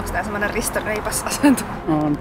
Onko tämä semmoinen ristoreipas asento. On.